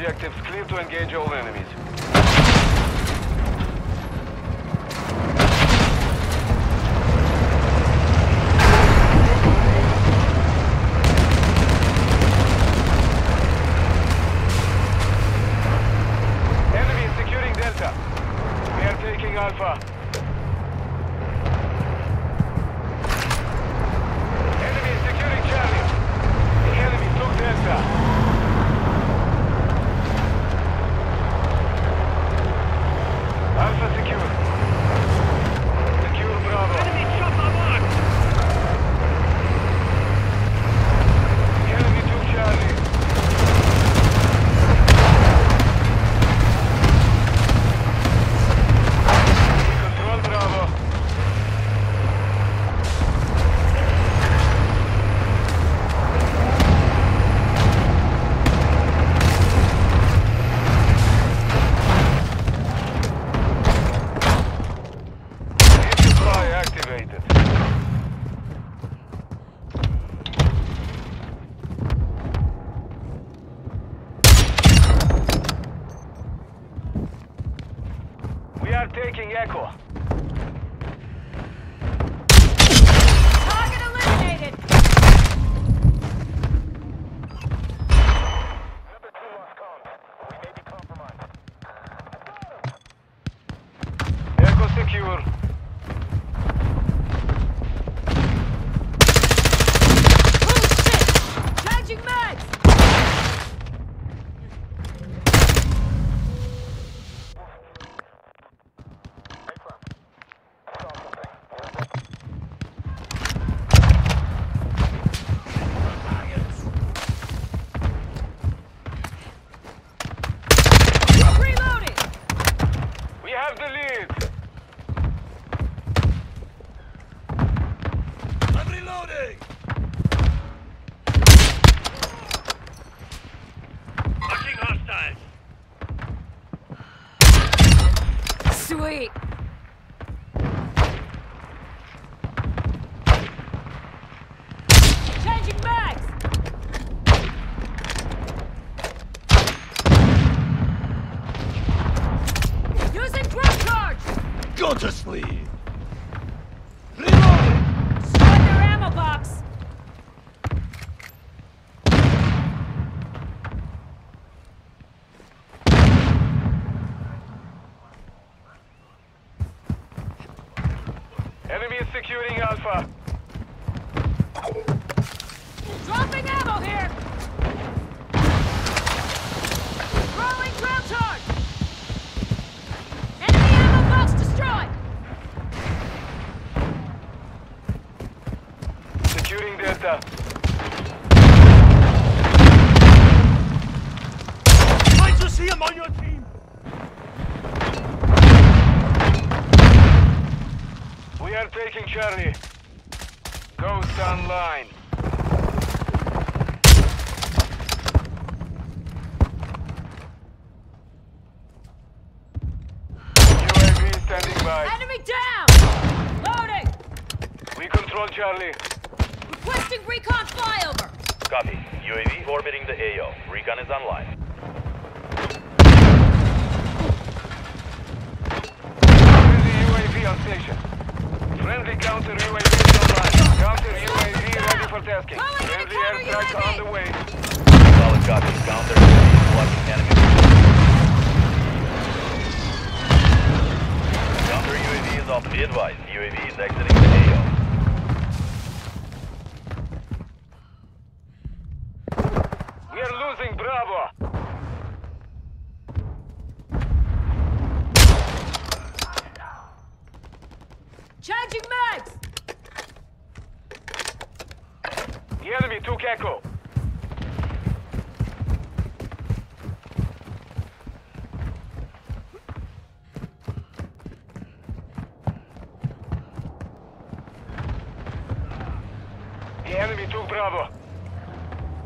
objectives. Clear to engage all enemies. Enemy is securing Delta. We are taking Alpha. Enemy is securing Charlie. The enemy took Delta. Alpha secure. Secure Bravo. Enemy shot my mark. The enemy took Charlie. Control Bravo. Need supply activated. We are taking Echo. Target eliminated! Echo secure. Oh shit! Changing mags! Reloading! We have the lead. I'm reloading! Fucking hostiles! Sweet! Changing mags! Using grip charge! Go to sleep! Reloading! Spread their ammo box! Enemy is securing Alpha. Dropping ammo here! Throwing ground charge! Enemy ammo box destroyed! Securing Delta. Nice to see him on your team! We are taking Charlie. Ghost online. UAV standing by. Enemy down! Loading! We control Charlie. Requesting recon flyover! Copy. UAV orbiting the AO. Recon is online. Friendly UAV on station. Friendly counter UAV is online. Counter UAV ready for tasking. Calling in a Friendly airstrike on the way. Solid copy. Counter UAV blocking enemy. Counter UAV is off. Be advised. UAV is exiting the AO. We are losing Bravo. Changing mags! The enemy took Echo. The enemy took Bravo.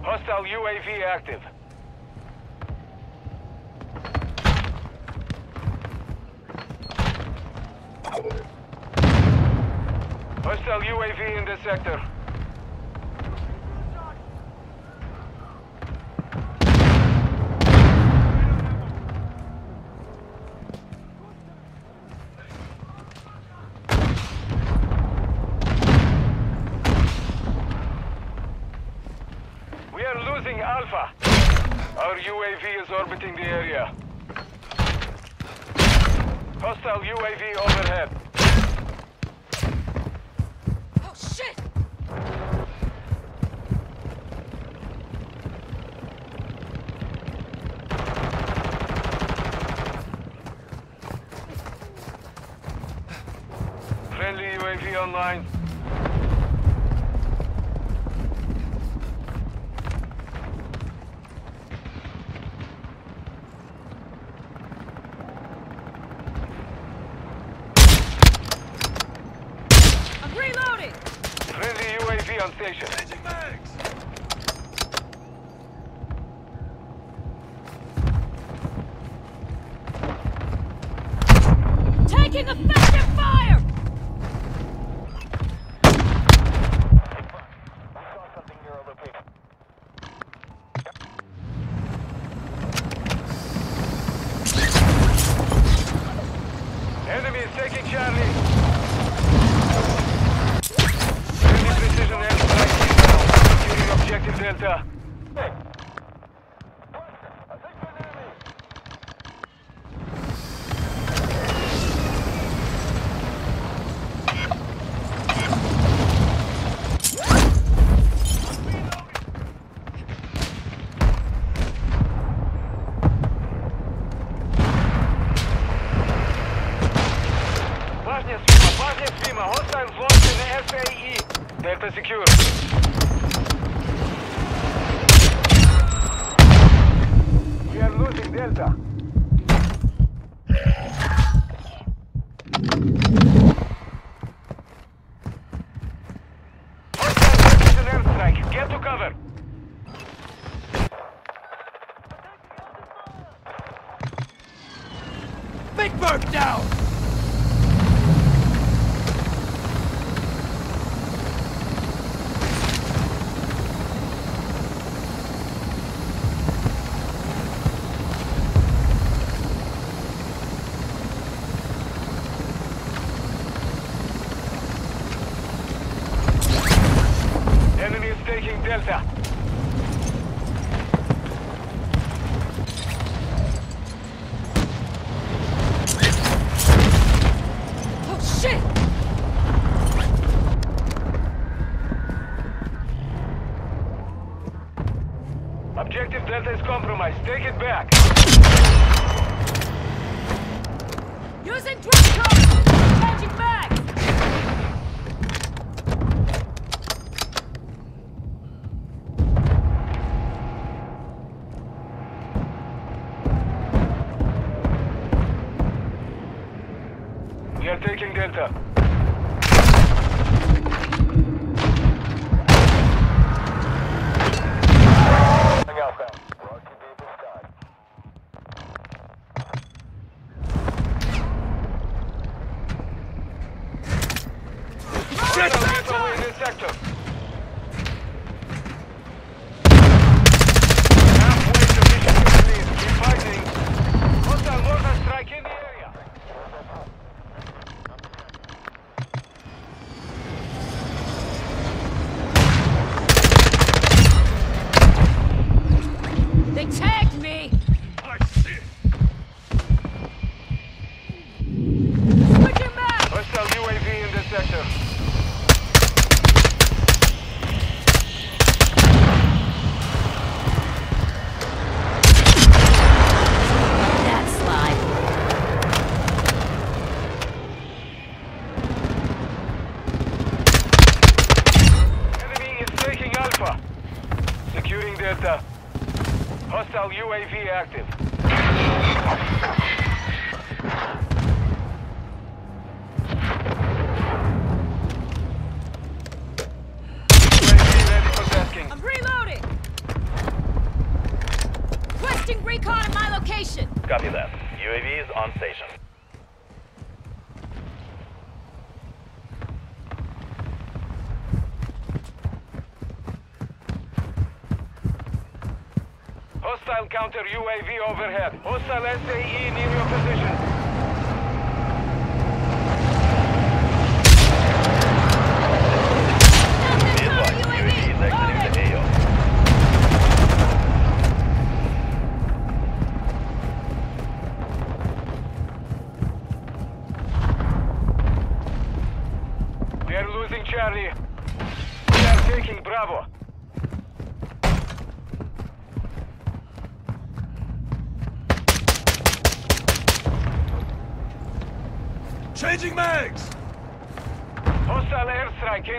Hostile UAV active. Hostile UAV in this sector. UAV overhead. Oh, shit! Friendly UAV online. on station. Changing mags! We are losing Delta. Is compromised. Take it back. Using twin codes! Changing back! We are taking Delta. sector. Copy that. UAV is on station. Hostile counter UAV overhead. Hostile SAE near your position.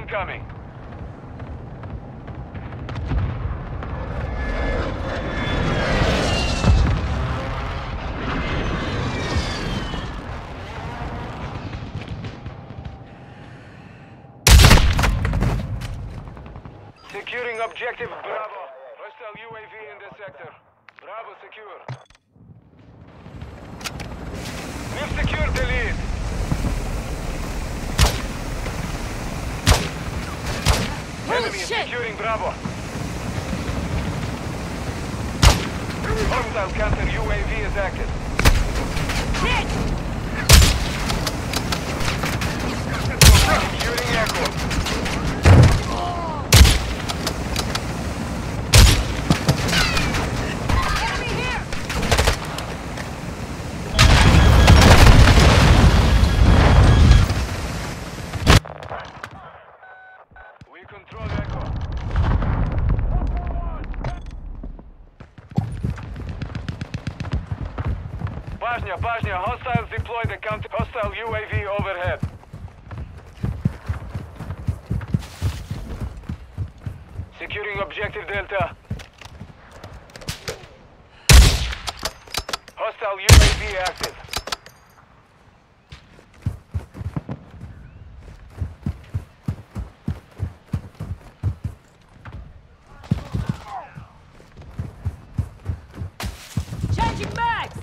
Incoming. Securing objective Bravo. Hostile UAV in the sector. Bravo secure. We've secured the lead. Holy Enemy is shit! securing Bravo. Hostile counter UAV is active. Hit! Securing Echo. Bajnia, Bajnia, hostiles deploy the counter hostile UAV overhead. Securing objective Delta. Hostile UAV active. Changing mags!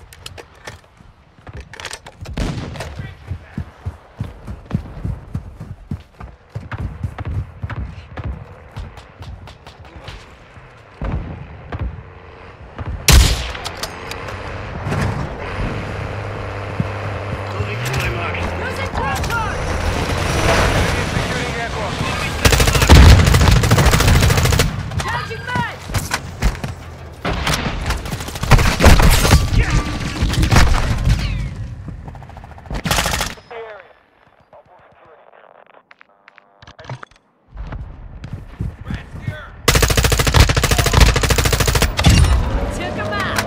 Using drop card! Enemy securing Echo. Changing mags! Took him out!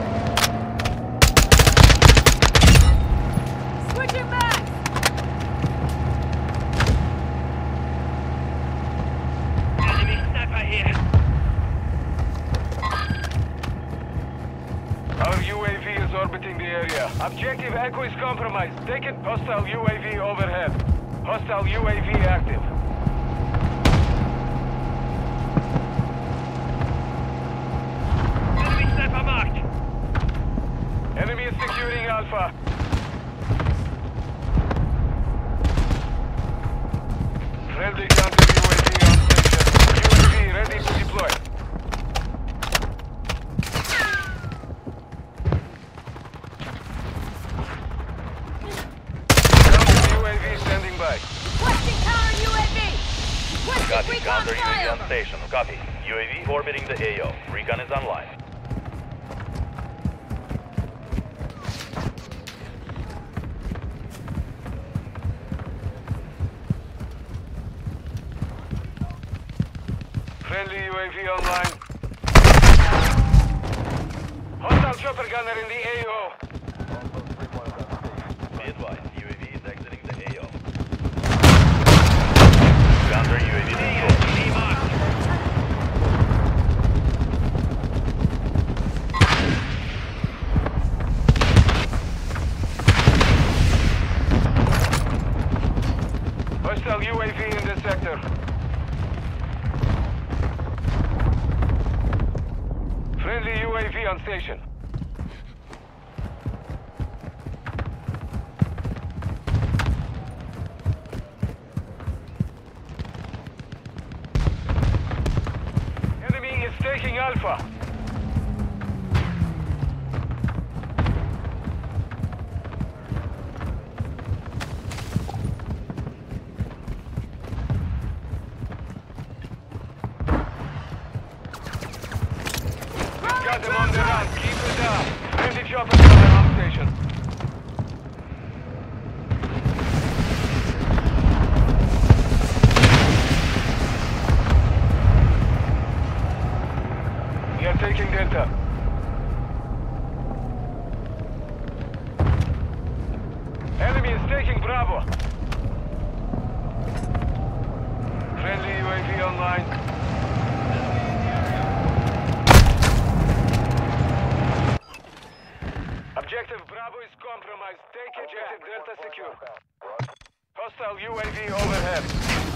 Switching mags! Our UAV is orbiting the area. Objective Echo is compromised. Take it. Hostile UAV overhead. Hostile UAV active. Enemy is securing Alpha. Friendly counter UAV on station. UAV ready to deploy. Counter UAV standing by. Requesting counter UAV! Requesting Copy. recon Counter UAV on flyover! station. Copy. UAV orbiting the AO. Recon is online. Friendly UAV online. Hostile chopper gunner in the AO. Taking Alpha. They're taking Delta. Enemy is taking Bravo. Friendly UAV online. Objective Bravo is compromised. Take objective Delta secure. Hostile UAV overhead.